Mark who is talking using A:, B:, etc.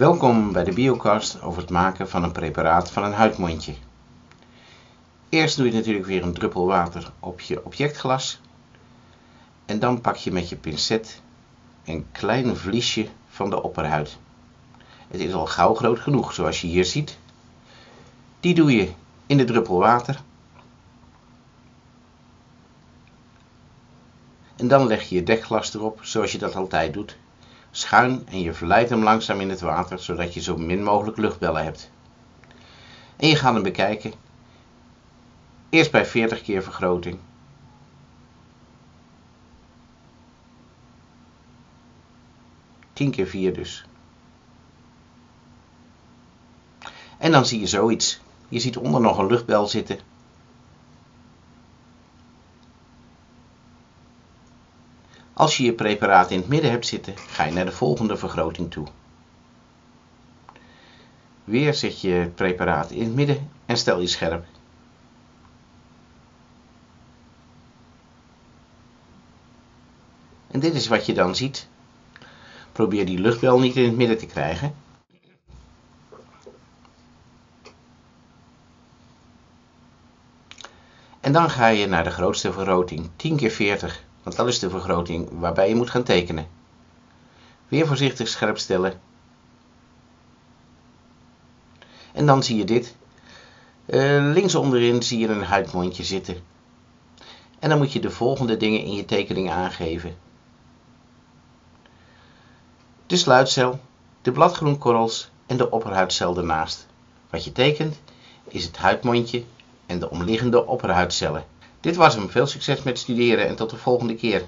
A: Welkom bij de biocast over het maken van een preparaat van een huidmondje. Eerst doe je natuurlijk weer een druppel water op je objectglas. En dan pak je met je pincet een klein vliesje van de opperhuid. Het is al gauw groot genoeg zoals je hier ziet. Die doe je in de druppel water. En dan leg je je dekglas erop zoals je dat altijd doet schuin en je verleidt hem langzaam in het water, zodat je zo min mogelijk luchtbellen hebt. En je gaat hem bekijken. Eerst bij 40 keer vergroting. Tien keer 4 dus. En dan zie je zoiets. Je ziet onder nog een luchtbel zitten Als je je preparaat in het midden hebt zitten, ga je naar de volgende vergroting toe. Weer zet je het preparaat in het midden en stel je scherp. En dit is wat je dan ziet. Probeer die luchtbel niet in het midden te krijgen. En dan ga je naar de grootste vergroting, 10 keer 40 want dat is de vergroting waarbij je moet gaan tekenen. Weer voorzichtig scherp stellen. En dan zie je dit. Uh, links onderin zie je een huidmondje zitten. En dan moet je de volgende dingen in je tekening aangeven. De sluitcel, de bladgroenkorrels en de opperhuidcel ernaast. Wat je tekent is het huidmondje en de omliggende opperhuidcellen. Dit was hem. Veel succes met studeren en tot de volgende keer.